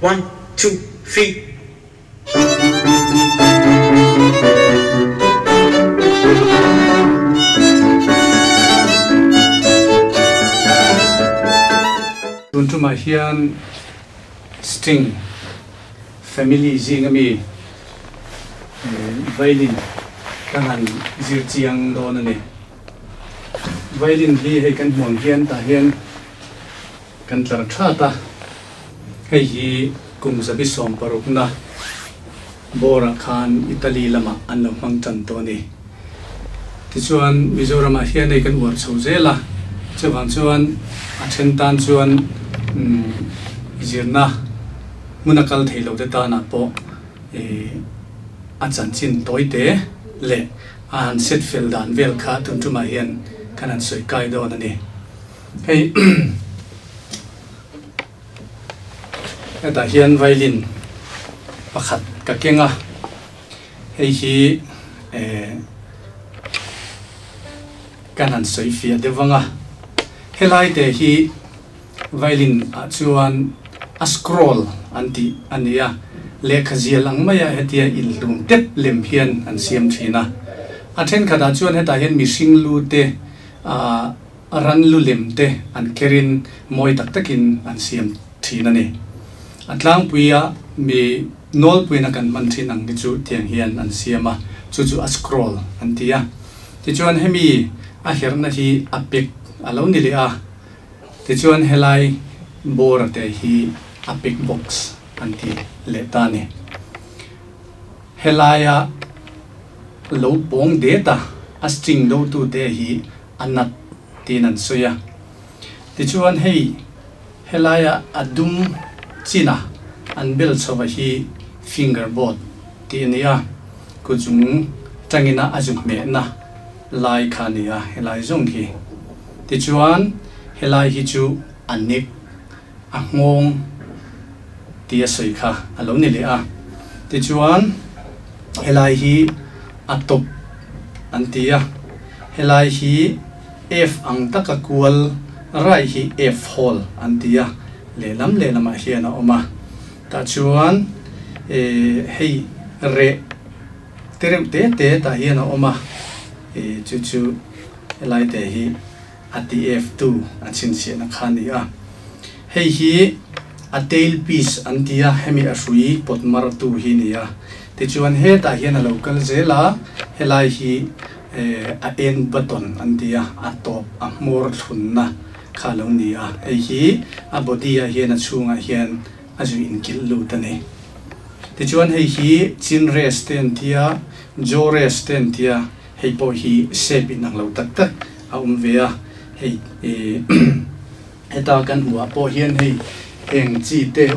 one, two, three. Tuntu mahian sting family zingami eh, violin kangan zir chiang don ani violin hi hei kan hmuang hian ta hian kan tlar tha ta hei hi kum zabi som paruk na. Bora khan, italy lama an lo mang chan to ni. Ti chuan mizoram a hian hei kan uar chho zela chuwang chuan a then tan chuan mm, zirna munakal theilo te ta na po e a chan chin toy te, le, an set fel dan vel kha tum tuma hian kanan soi kai do na ni. Hei eta hian violin pakhat ka kenga hei hi e kanan soi fia dewanga helai te hi violin a chuan a scroll anti ania lekha zia lang maya à, hetia in lum tep lem hian an siam thina a à, then khada chuan heta hian mihring lu te a ran lu lem te an kerin moi tak takin an siam thina ni atlang puya, mi nol puina kan man thin ang ni chu tiang hian an siama chu chu a scroll an tia ti chuan hemi a herna hi a pek alo ni le a. Ti chuan helai bor te hi a pick box anti le ta ni. Helaya lo pong ta, a string do tu te hi anat tin an soya ti chuan hei helaya adum china. An bel chawa hi fingerboard ti nia ku chung tangina ajum me na. Lai khania helai zong hi. Ti chuan, helai hi chu anik a ngong tia soi kha. Alo ni le a. Ti chuan, helai hi a top. An tia helai hi f ang taka kual, rai hi f hol an tia lelam lelam a hian a oma. Ta chuan e hei re. Terem te te ta hian a oma. E chu chu lai te hi ati f2 a chin sian na khan ni a. Hei hi a tail piece an tia hemi a hrui potmar tu hi ni a. Ti chuan he ta hian a local zela helai hi e, a en button an tia a top a mor thunna thun na kha lo khi, à hi a body a hian a chunga hian a zu in kil tân. ta ni. Ti chuan hei hi chin rest ten tia jaw rest ten tia hei po hi shape in ang lo tak tak a um ve a. Hei e heta kan hua po hian hei eng chi te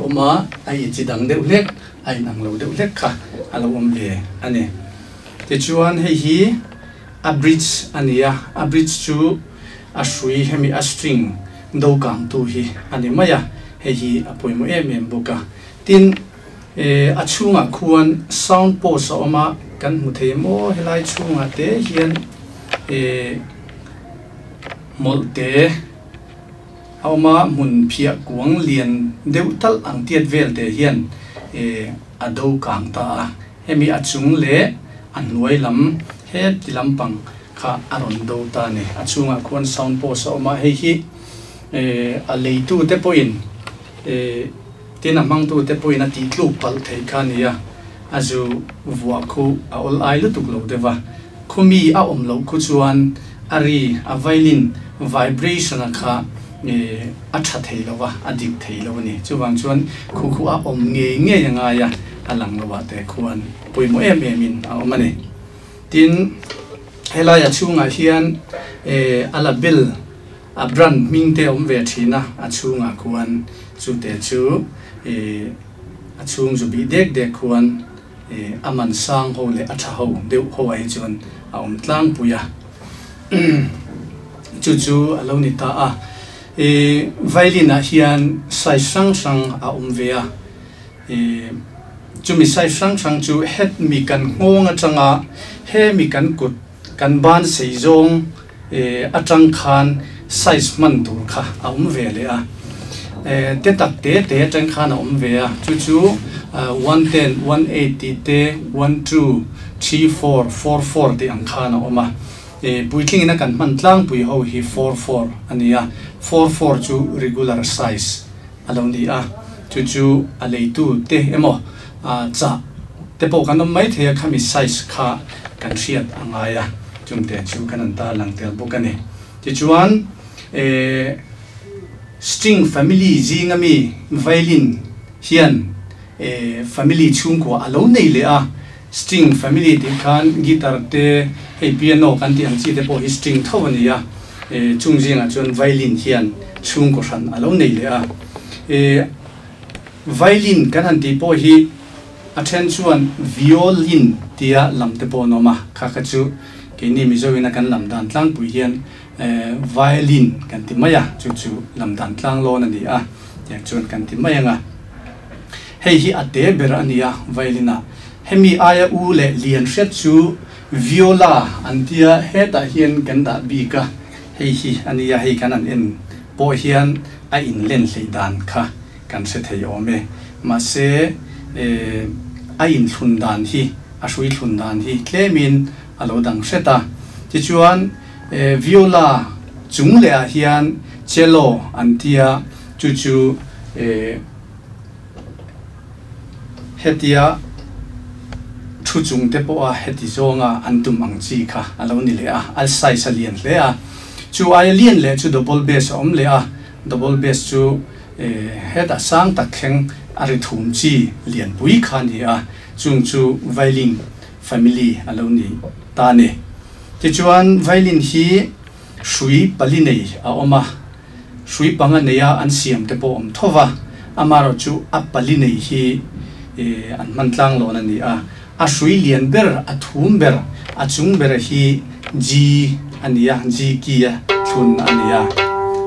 ai chi dang deuh lek ai nang lo deuh lek kha alo om um anh ấy ti chuan hei hi a bridge bridge chú a hrui hemi a string do kam tu hi ani maya hei hi a poimo em em boka. Tin e a chunga khuan sound post a oma kan mu thei mo. Helai chunga te hian e mol te oma mun phia kuang lian deu tal ang tiet vel te hian e a do kang ta. Hemi a chung le an nuai lam he ti lampang kha aron do ta ne. A chunga khuan sound post auma hei hi e a leitu te poin e tena mang tu te poin a ti tlu pal thei kha nia a. Zu vua khu a ol ai lu tuk lo dewa khumi a om lo khu chuan ari a violin, vibration a kha e a tha thei lo wa a dik thei lo ni. Chuwang chuan khu khu a om nge nge yanga ya alang lo wa te khuan puimo em em in, a om ani tin hela ya chunga hian e ala bil, a brand ming te om ve thina, a chunga kuan chu te chu e a chung zu bi dek dek kuan e aman sang ho le a tha ho, deuh ho ai chon a om tlang puya. Chu chu alo ni ta a. E violin a hian sai sang sang a om ve a. E chu mi sai sang sang chu, het mi kan ngong a changa he mi kan kut kan ban sei zong e atang khan size man tur kha, a um ve le a. E te tak te te atang khan om um ve a. Chu chu eh, 110 180 te 12 34 44 te ang khan om a. E pui tling na kan man tlang pui ho hi 44 ania 44 chu regular size. Along di a. Chu chu, a lei tu te emo. Ah, a cha te po kan mai the kha mi size kha kan thiat angaya chúng ta chu kan an ta lang tel bokani ti chuan e string family zingami violin hian e family chung ko alo nei le a string family ti khan guitar te hey piano kan ti ang chi te po hi string tho ani a e chung jinga chuan violin hian chung ko ran alo nei le a e violin kan han ti po hi attention violin tia lam te po no ma kha kha chu cái niệm mi zo ina kan lam dan tlang pui hian ờ, violin kan ti maya à, chu chu lam dan tlang lo na ni a ya chun kan ti maya nga hei hi à ate ber ania à, violina hemi aya u le lian shet chu viola antia heta hian kan da bi ka hei hi ania hei kan an en po hian a in len hlei dan kha kan se thei ome ma se e a in thun dan hi, a shui thun dan hi tlemin alo dang seta ti à. chuan viola chung le a hian cello antia chu chu hetia thu chung te po a heti zonga antum ang chi kha. Alo, ni le a, al sai sa lian le a. Chu ai lian le chu double bass om le a. Double bass chu e heta sang tak kheng ari thum chi lian pui kha ni a. Chung chu violin family. Alo, ni ta nè, ti chuan violin hi shui pali nei a oma. Shui panga neya an siam te po om thova amaro chu a pali nei hi e an mantlang lo na ni a. A shui lian ber a thum ber a chung ber hi ji ania ji kia thun ania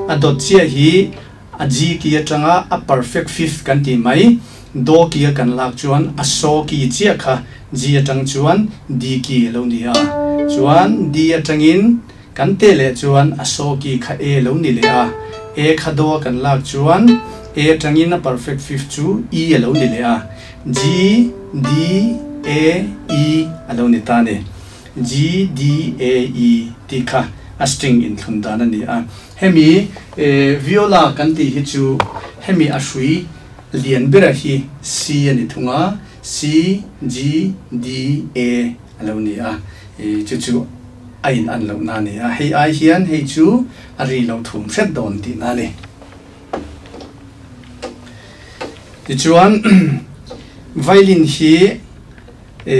a. Dot chia hi a ji kia changa a perfect fifth kan ti mai do kia kan lak chuan a so ki chia kha ji atang chuan di ki lo ni ha chuan di atangin kan te le chuan aso ki kha e lo ni le a e kha do kan lak chuan e atangin a perfect fifth chu e lo ni le e, a g d a e alo ni ta ne. G d a e ti kha a string in thun dan ani a. Hemi e viola kan ti hi chu. Hemi a shui lian bera hi si ani thunga. C g d a alo ni a e chu chu a in an lo na ni a hei ai hian hei chu a ri lo thum, set, don, ti, na ni ti chuan violin hi e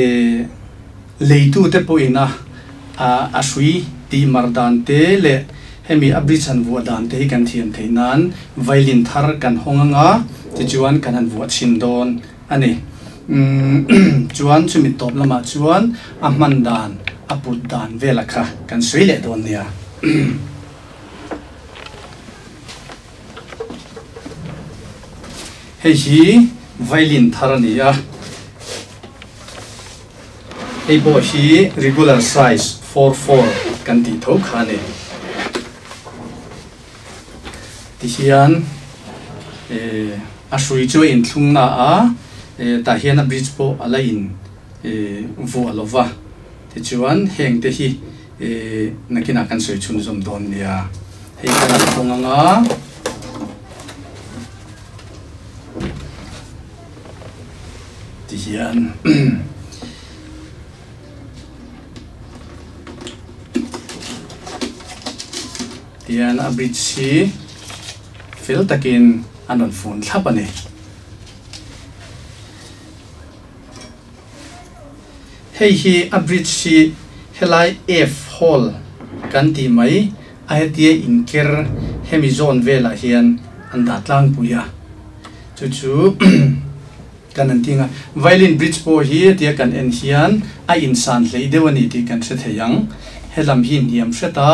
leitu te po ina a a, shui, ti mardan te, le hemi abichan vu dan, te, kan, thiam theinan violin, thar, kan honganga ti, chuan, kan, han vu chin, don ani chuan chumi top lama chuan a man dan a put dan vela kha kan sui le don nia hei hi violin tharani ania hei bo hi regular size 44 kan ti tho khane ti hian e a sui chu in thlung na a à? Ta hian a bridge po ala in e vu alova ti chuan heng te hi e nakina kan soi chun zum don nia hei kan thonganga ti hian. Tian a bridge takin anon phun thlap ani hei hi a bridge hi helai f hall. Kan ti mai a hetia inker hemi zone vela hian an da tlang puya. Chu chu kan an tinga violin bridge po hi tia kan en hian, a insan hlei dewani ti kan se theyang helam hi niam seta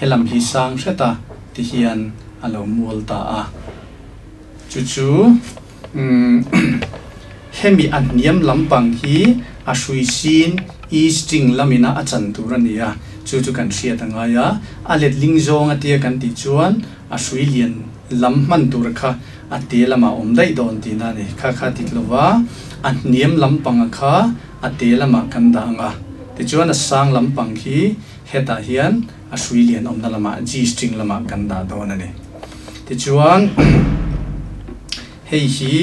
helam hi sang seta ti hian alo mual ta a. Chu mm, chu hemi an niam lampang hi a hrui sin i string lamina a chan tur ania chu chu kan hriat anga ya a let ling zong atia, kan, ti, chuan. A hrui lian lam, man tur kha a te lama om dai don, ti na ni kha kha, ti lova a niam lam, pang kha a te lama, kan, da nga ti, chuan a sang lam, pang hi heta hian a sui lian om na lama g string lama, kan, da, don, ani. Ti, chuan. Hei, hi,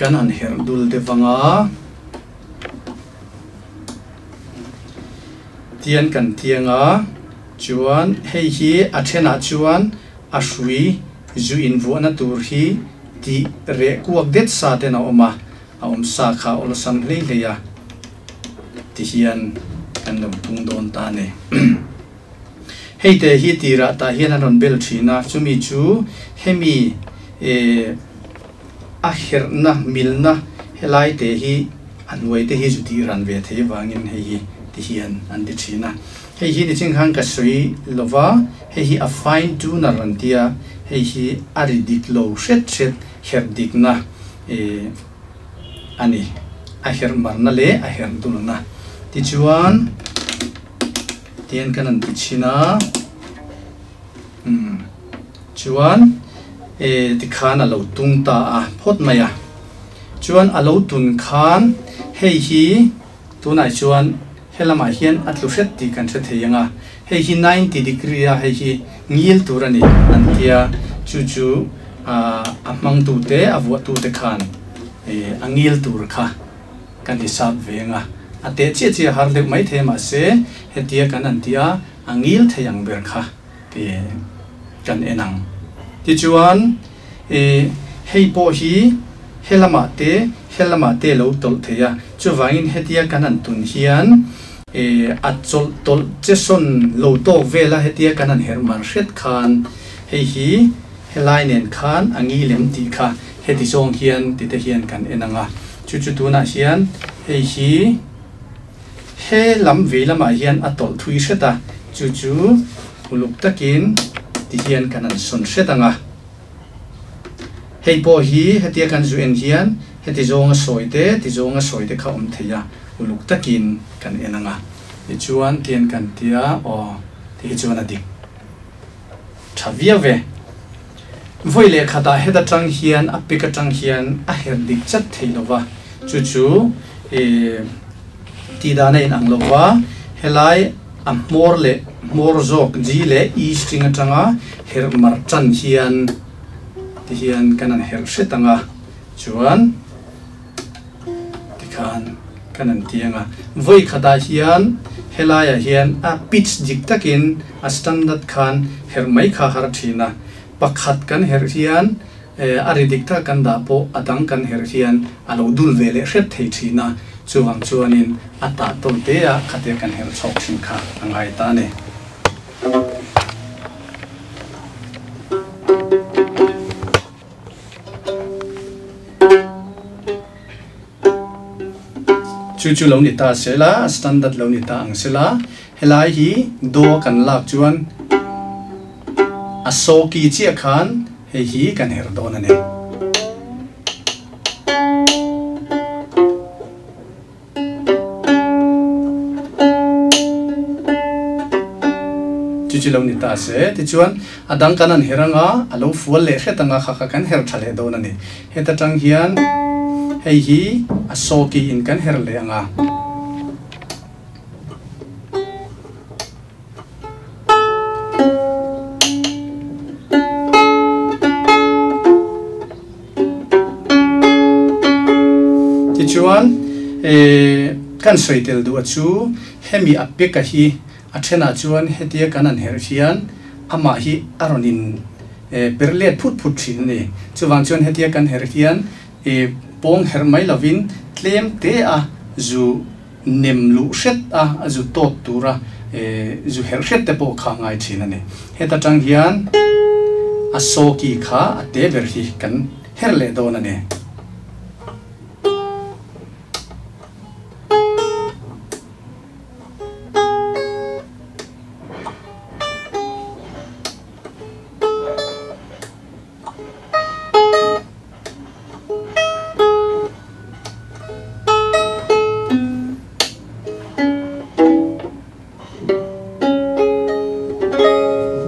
kan, an, her, dul de vanga tian kan tianga chuan hei hi, a thena chuan a hrui zu in vu na tur hi, ti re kuak det sa te na oma, a om sa kha ol san hle le ya ti hian kan dom pung don ta ne. Hei te hi ti ra ta hian an on bel thina chumi chu, hemi e a her na, mil na, helai te hi anwai te hi zu ti ran ve thei wangin hei hi ti hian an ti thina hei hi ni ching hang ka sui lova hei hi a fine tune ran tia. Hei hi a ri dik lo shet shet her dik na. E ani, a her mar na le, a her tu na ti chuan tian kan an ti china hmm. Chuan e ti khan a lo tung ta a phot maya. Chuan a lo tun khan. Hei hi tunai chuan helama hian atlu hret ti kan that he yanga. He hi 90 degree ya he hi ngil turani antia chu chu a amang tu te awu tu te khan. E angil tur kha. Kan hi sap venga ate che che har le mai the ma se he tia kan antia angil the yang ber kha. Pe kan enang. Ti chuan e hei po hi helama te helama te lo tol theya. Chu wangin hetia kan cái tun hian e à chol tol che son lo to vela hetia cái này her mà hret khan. Hei hi lại nen khan, angi lem ti kha. Heti song hian ti te hian kan enanga. Chu chu tu na hian hei hi, he lam ve lama hian atol thui hreta chu chu uluk takin, ti hian cái này son hretanga hei po hi hetia kan zu en hian he ti zawng a zonga soite ti zonga soite kha om theya uluk takin kan enanga ti chuan tian kan tia o ti chuan a adik thavia ve voi le khata heta tang hian a pika tang hian a her dik chat thei theilowa chu chu e ti da nei ang lowa helai a mor le mor zok ji le i string atanga her mar chan hian ti hian kanan her setanga chuan khan kanan tianga voi khata hian helaya hian a pitch jik takin a standard khan her mai kha har thina. Pakhat kan her hian a ari dikta kan da po atang kan her hian alo dul vele hret thei thina. Chuwang chuanin ata tom te a khate kan her chok shin kha angai ta ne. Chu chu lo ni ta se la standard lo ni ta ang se la helai hi do kan lak chuan a ki chi khan he hi kan her do na ne chu chu lo ni ta se ti chuan adang kanan heranga alo fual le khetanga kha kha kan her thale do na ni heta tang hian hei hi a soki in kan her le anga ti chuan e kan soitel du chu hemi a pe ka hi a thena chuan hetia kan an her hian ama hi aronin e perlet phut phut thin ni. Chuwang chuan hetia kan her hian e pong hermai lavin tlem te a zu nem lu shet a zu tot tura e zu her shet te po kha ngai thina ne. Heta tang hian a so ki kha a te ber hi kan her le do na ne.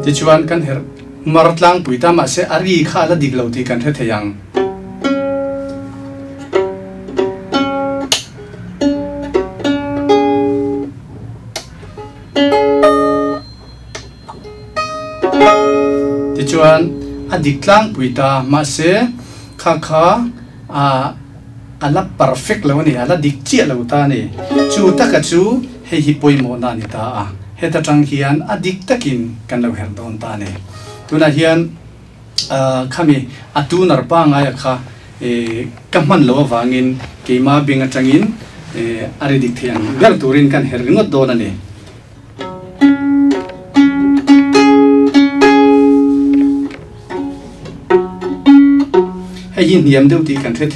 tichuan kan her mar tlang pui ta ma ah se ari kha la dik lauti kan the theyang tichuan adik lang tlang pui ma ah se kha kha a ala perfect lo ni ala dik chia lo ta ni. Chu taka chu hei hi poimona ni ta a he ta tang hian a dik takin kan lo her don ta ni tuna hian ah, khami, atu nar pa nga ya kha eh, e kaman lo wangin ke ma binga tangin eh, e ari dik thian. Gar turin kan her ngot don ani hay yin hiểm đâu thì cần thiết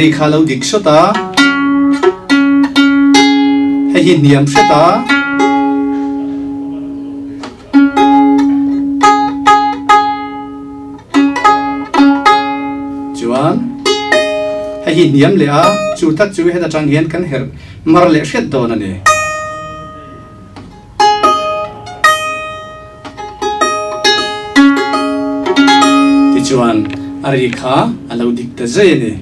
ari kha lâu dik so ta. Hay yin hiểm so ta. Chuan hay yin hiểm le a chú tak chú hay ta trang hiền kan her. Mar le shet don ani. Ne chuan ari kha alo dik ta zai ni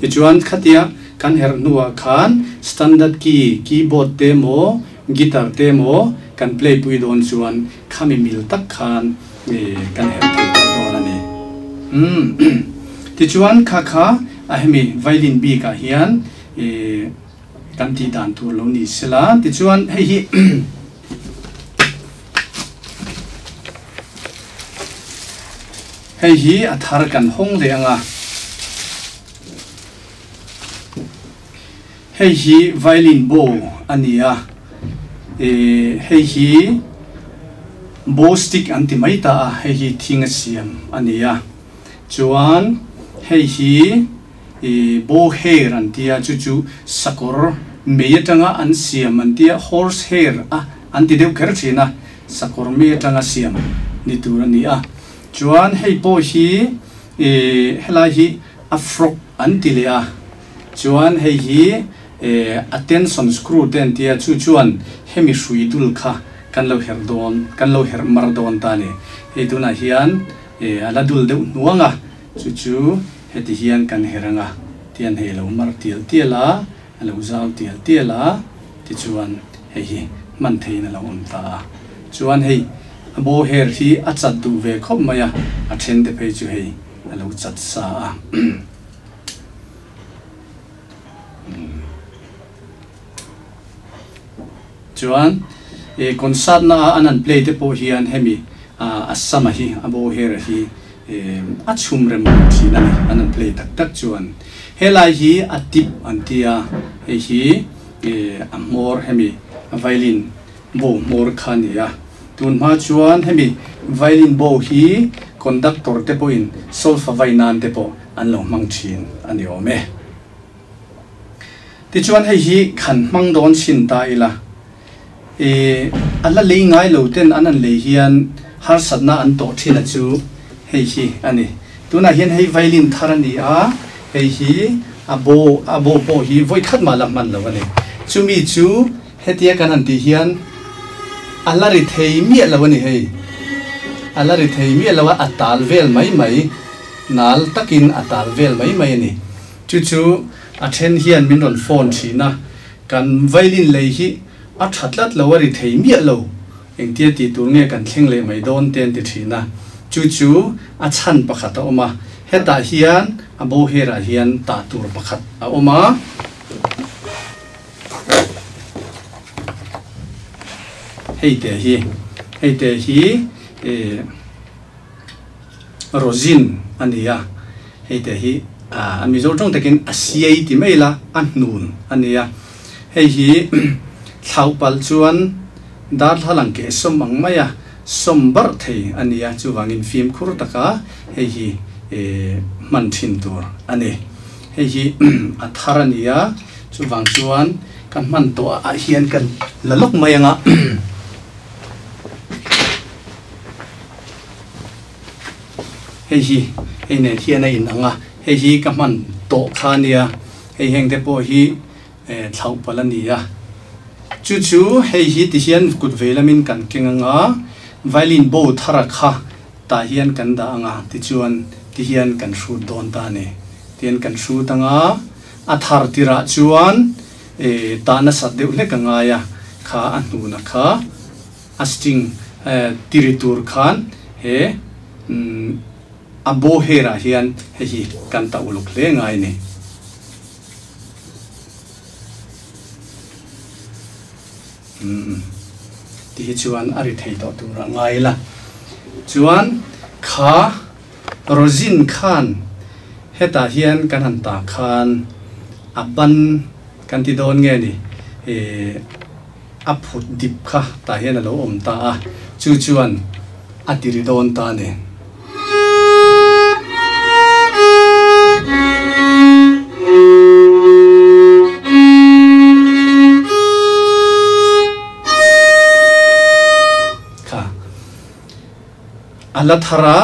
ti chuan khatia kan her nuwa khan, standard ki keyboard te mo guitar te mo kan play pui don chuan khami mil tak khan e kan her te don ani. Hmm. Um ti chuan kha kha a hemi violin bi ka hian e kan ti dan tur lo ni sela. Ti chuan, hei hi. Hei hi, athar kan hong le anga. Hei hi violin bo ania e hei hi bo stick an ti mai ta hei hi thinga siam ania chuan hei hi e bo hair an tia chu chu sakor meyatanga an siam an tia horse hair a, an ti deuh kher thina sakor meyatanga siam ni tur ania chuan hei bo hi e helai hi a frog an ti le a. Chuan hei hi Eh, attention, screw ten tia chu chuan hemi hrui dul kha kan lo her don kan lo her mar don ta ni hei tuna hian e ala dul deuh nuanga. Chu chu heti hian kan heranga. Tian he lo mar tiel tiela alo zau tiel tiela ti chuan he hi man thein lo um ta. Chuan hei bo her hi achat du ve khop maya. A then de pe chu hei alo chat sa chuan e eh, concert na anan play te po hian hemi a asama hi a bo her hi eh, e a chum rem thi na ni anan play tak tak chuan helai hi a tip an tia he hi eh, e a mor hemi violin bo mor khania tun ma chuan hemi violin bo hi, conductor te po in solfa vainan te po, an lo mang thin ani ome ti chuan hei hi, khan mang don chin ta ila e ala le ngai lo ten anan le hian har satna an to thina chu. Hei hi, ani. Tuna hian hei violin tharani a. Hei hi abo abo po hi voi khat ma lam man lo ani. Chumi chu hetia kan an ti hian alari thei mi lawani hei. Alari thei mi lawa atal vel mai mai. Nal takin atal vel mai mai ani. Chu chu, a then hian min ron phone thina kan violin lei hi a thatlat anh thei mi lo. Eng tia ti tur nge kan thleng le mai don ten ti thina chu chu, a chan pakhat a oma. Heta hian, a bo hera hian ta tur pakhat a oma. Hei te hi. Hei te hi e rosin ania hei te hi, a mi zo tong takin a siai ti mai la an nun ania hei hi thlau pal chuan dar thalang ke som ang maya som bar thei ania chu wangin phim khur taka, hei hi e man thin tur ani. Hei hi a tharania chu wang chuan kan man to a hian kan lalok mayanga hei hi, hei ne, hian a in anga. Hei hi kan man to khania hei heng te po hi e, thau thlau pala chu chu, hei hi ti hian kut velamin kan kenganga violin bo thara kha, ta hian kan da anga ti chuan ti hian kan hru don ta ne. Tian kan hru tanga a thar tira chuan e ta na sat deuh hlek anga ya. Kha anu na kha a string e, tiritur khan, he mm, abo hera hian he hi kan ta uluk le ngai ni ti chuan ari thei to tu ra ngai la chuan kha rozin khan heta hian kan han ta khan aban kan ti don nge ni e aphut dip kha ta hian lo om ta a chu chuan atiri don ta ne ala thara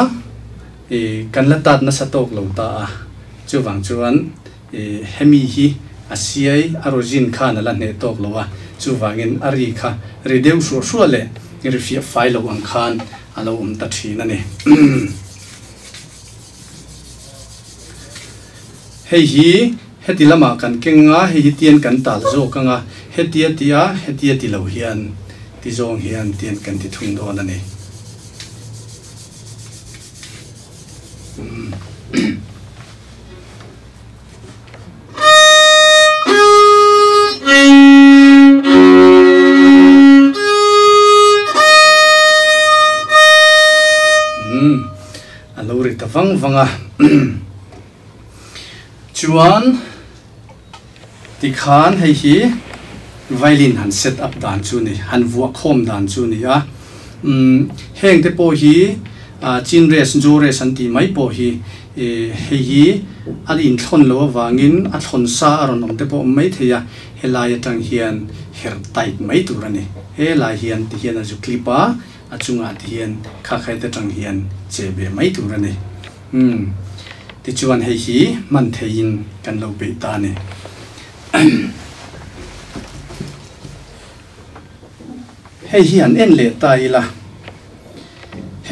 e kan la tat na satok lo ta a. Chu wang chuan e hemi hi asiai arojin khan ala ne tok lo wa chu wangin ari kha. Ri deu shu shu le ri fi fai lo ang khan alo um ta thi na ne. Hei hi, heti lama kan kenga, hei tian kan tal zo kanga. Hetia tia hetia ti lo hian. Ti zong hian tian kan ti thung do na ne. Ta vang vanga chuan ti khan hei hi violin han set up dan chu ni han vuwa khom dan chu ni a um heng te po hi a chin res jo res an ti mai po hi e hei hi a in thon lo wangin a thon sa aron om te po mai theya helai atang hian her tai mai tu rani he lai hian ti hian a ju à a chunga ti hian kha khai te tang hian che be mai tu rani um ti chuan hei hi man thein kan lo be ta ni hay hi an en le là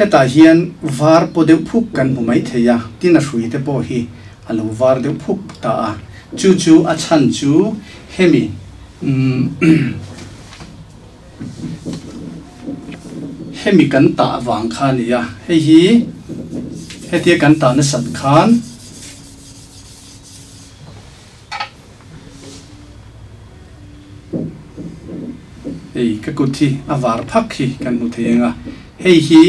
heta hian var po deuh phuk kan hmu mai theia tin a hrui te pawh hi. A lo var deuh phuk ta a. Chu chu a chan chu. Hemi. Mm. Hemi kan ta wang kha ni a hei hi. Hetia kan ta na sat khan. Ei ka a var phak hi kan mu thenga hei hi.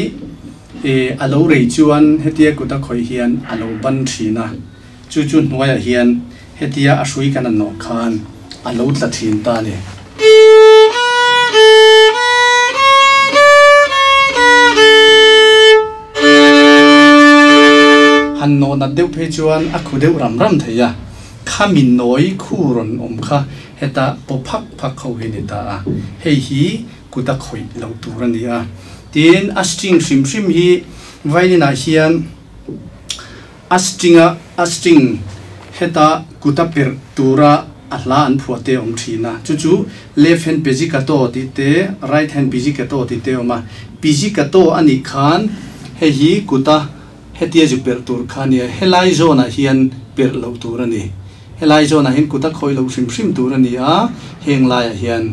E alo rei chuan hetia kuta khoi hian alo ban thina chu chu hnuaya hian hetia a hrui kan an no khan alo tla thin ta ni han no na deuh phe chuan a khu deuh ram ram theya kha min noi khu ron om kha heta po phak phak khau hi ni ta a hei hi kuta khoi lo tur ani a tin a string hrim hrim hi violin a hian a string a a string heta kuta per tura a hla an phua te om thina. Chu chu left hand pezi ka to ti te, right hand pezi ka to ti te oma. Pezi ka to ani khan hei hi kuta hetia ju per tur khania helai zona hian per lo tur ani. Helai zona hin kuta khoi lo sim sim tur ani a. Heng lai hian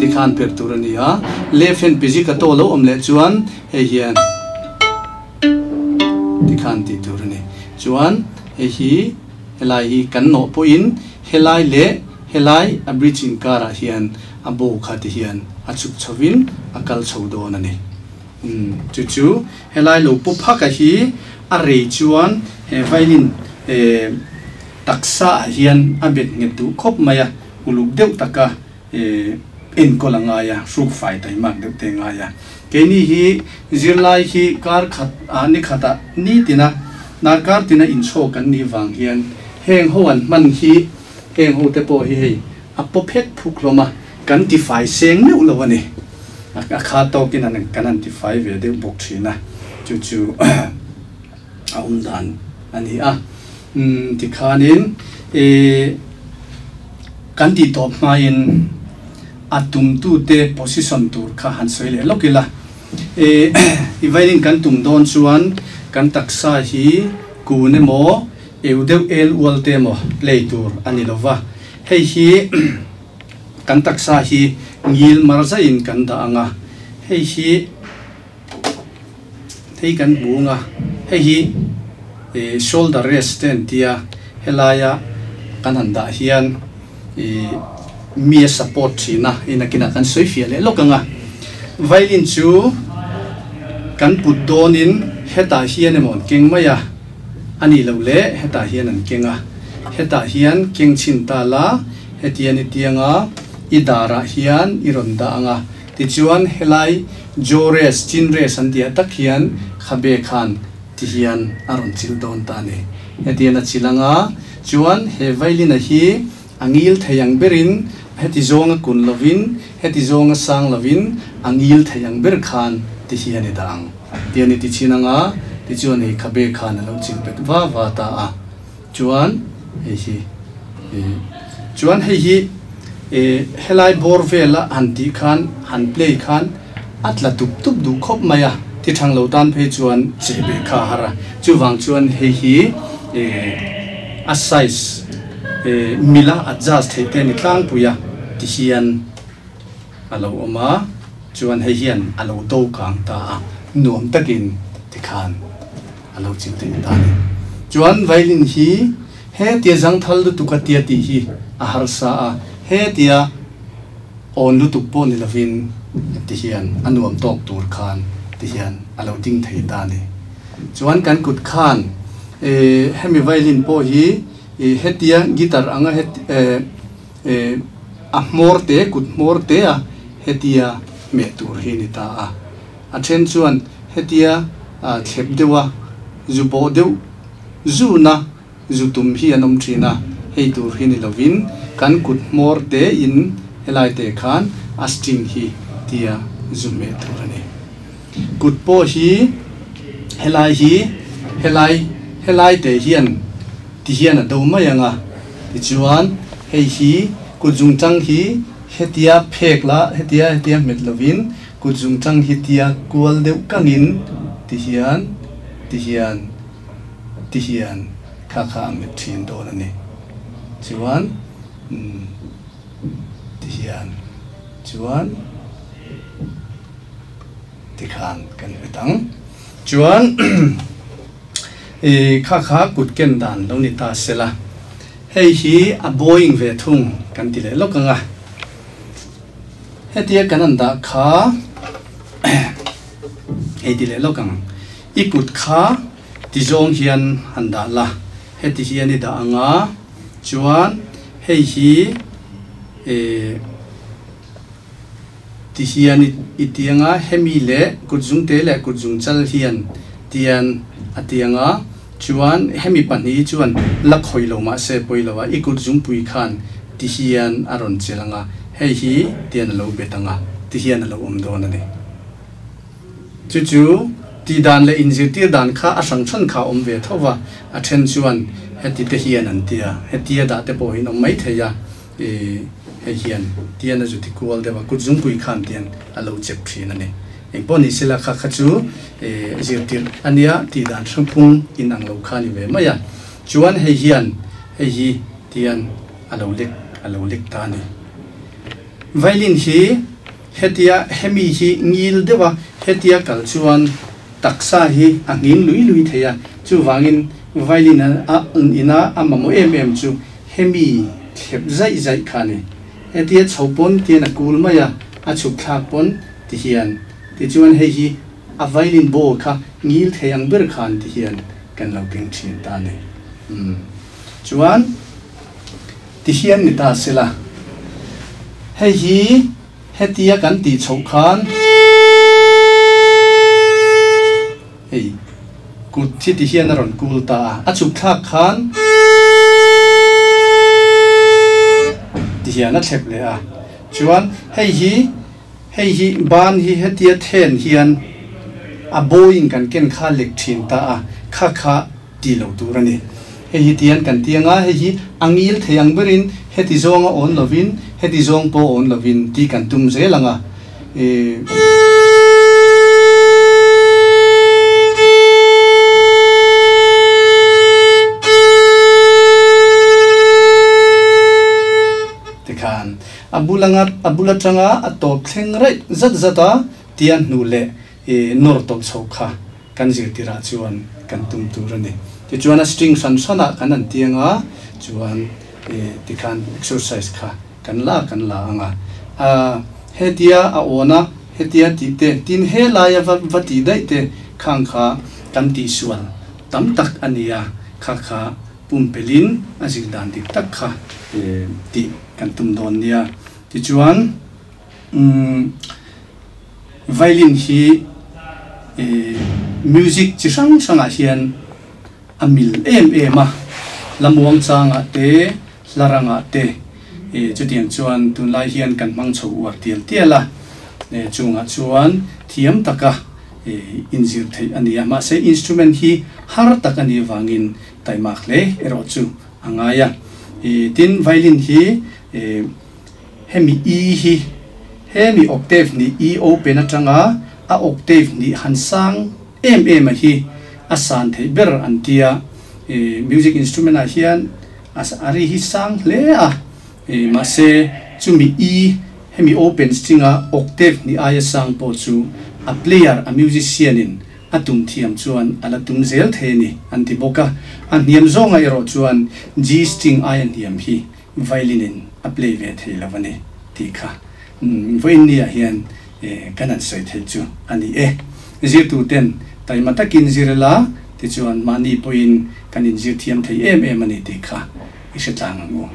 ti khan per tur ani a left hand piji ka to lo om le chuan he hian. Ti khan ti tur ani chuan he hi, helai hi kan no po in, helai le, helai a bridging a ah hian, a bo kha ti hian, a chuk chhovin a kal chho don ani hmm, chu chu, helai lo pu pha ka hi, a rei chuan, he violin e taksa ah hian, a bet nge tu khop maya uluk deuh taka e in kolanga ya suk fai tai mak de te nga ya. Ke ni hi zirlai hi, kar khat ani khata ni tina na kar tina in cho kan ni wang hian. Heng hoan man hi, heng ho te po hi hei. A po phet phuk loma kan ti fai seng neu lo ni a kha to kin an, kan an ti fai ve de bok thina chu chu, a um dan ani a. Um ti khanin e eh, kan ti top ma in atum tu te position tur kha han soi le lokila e i kan tum don chuan, kan taksa hi, ku ne mo eudeu el wal te mo play tur ani lova hei hi, kan taksa hi, ngil marza in kan da anga. Hei hi thei kan bunga hei hi e shoulder rest ten tia. Helaya, kan handa hian e mi support thi na ina kina kan soi fia le. Lokanga violin chu kan put don in heta hian emon king maya. Ani lo le heta hian an kinga heta hian king chin ta la hetian itianga idara hian ironda anga. Ti chuan helai jores chinres an dia tak hian khabe khan ti hian aron chil don ta ne. Hetian a chilanga chuan he violin a hi angil theyang berin heti zonga kun lovin heti zonga sang lovin angil theyang ber khan ti hian dang tiani ti chinanga ti chuan hei khabe khan lo ching pek wa wa ta a. Chuan, hei hi chuan hei hi e helai bor vela han ti khan, han play khan, atla tup tup du khop maya ti thang lo tan phe chuan chebe kha hara. Chu wang chuan hei hi e a size Eh, mila adjust thei te ni tlang puya. Ti hian alo oma chuan hei hian alo to kang ta nuam takin ti khan alo chim te ta ni. Chuan violin hi, he tia jang thal du tuka tia ti hi a har sa a he tia on lu tuk po ni lavin ti hian anuam tok tur khan ti hian alo ding thei ta ni. Chuan kan kut khan eh, e hemi violin po hi Eh, hetia guitar anga het eh, eh, ah, e e a mor kut morte ah, a hetia me tur hi ni ta ah. a a then chuan hetia a thlep dewa zu bo deu, zu na, zu tum hi anom thina hei tur hi ni lovin kan kut morte in helai te khan a hi tia zu me tur ani. Kut po hi, helai hi, helai helai te hian ti hian a do mai anga à? ti chuan hei hi ku jung chang hi hetia phek la hetia hetia met lovin ku jung chang hi tia kual deuh kangin ti hian ti hian ti hian kha kha met thin do na ni. Chuan ti hian chuan ti khan kan vetang chuan เอข้าข้ากุดเก่นดันลงนิตาเสละเฮ้ยฮีอับบอยงเวทุงกันติเลยลกังอ่ะเฮ้ยที่กันนั่นดาข้าเฮ้ยติเลยลกังอีกุดข้าติจงเฮียนหันดาละเฮ้ยติเฮียนนี่ดาอ่ะจวนเฮ้ยฮีเอติเฮียนอีเตียงอ่ะเฮมีเล่กุดจุงเตเล่กุดจุงจัลเฮียน tian atianga chuan hemi pani chuan lak hoi lo ma se poi lo wa i kutzung pui khan, ti hian aron chelanga hei hi, tian lo betanga ti hian lo om don ani chu chu, ti dan le injir ti dan kha, a sang chan kha om ve thowa a then chuan heti te hian an tia. Hetia da te mấy hin om mai theya e he hian, tian a juti kual dewa dùng pui khan tian a lo chep thrin ani eng poni sila kha kha chu e, zirtir ania ti dan thangphung in ang lo khani ve maya. Chuan he hian he hi tian a lo lek a lek ta ni. Violin hi, hetia, hemi hi ngil dewa, hetia kal chuan taksa hi angin lui lui theya. Chu wangin violin a ina amamo em em chu hemi thep zai zai khani etia chhopon tian a kul maya, a chuk thak pon ti hian ti chuan hei hi a violin bo kha, ngil theyang ber khan ti hian kan lo ping thin ta ne um hmm. chuan, ti hian ni ta sela. Hei hi hetia kan ti chho khan. Hei ku thi ti hian ron kul ta a. Chu thak khan. Ti hian a thlep le a. Chuan, hei hi hei hi, ban hi hetia then hian a boeing kan ken kha lek thin ta a kha kha ti lo tur ani hei hi, tian kan tianga hei hi, angil theyang berin heti zonga on lovin heti zong po on lovin, ti kan tum zelanga e eh, abulangat abulatanga atop thlengrai zat zata tian nu le e nor tom chokha. Kan jil tira chuan kan tum tu rani ti chuan a string san sana kan an tianga chuan e ti kan exercise kha. Kan la kan la anga. A hetia a ona hetia ti te tin he la ya va va ti dai te khang kha tam ti sual. Tam tak ania kha kha pum pumpelin azig dan dik tak kha e ti kan tum don nia. Ti chuan um violin hi e music chi sang sang ah a hian amil em em a. Lamuang changa ah te laranga ah te. E chu tiang chuan tun lai hian kan mang chho war tial tiala e chunga chuan thiam taka e injir thei ania ma se instrument hi, har tak ani wangin taimak le ero chu angaya e tin violin hi e hemi e hi. Hemi octave ni e open atanga, a octave ni hansang, em em hi. Asan thei ber antia e music instrument a hian, as ari hi sang le a. E ma se, chumi e hemi open string a octave ni aya sang po chu. A player, a musician in atum thiam chuan ala tum zel the ni. Anti boka an niam zonga ero chuan, g string aya niam hi. Violin in, a play ve the lawani tika. Mm, Fo india hian eh, kanan sai thel chu. Ani e zir tu ten tai mata kin zir la ti chuan mani poin kanin zir thiam thei em em ani tika. Isha tlang ngo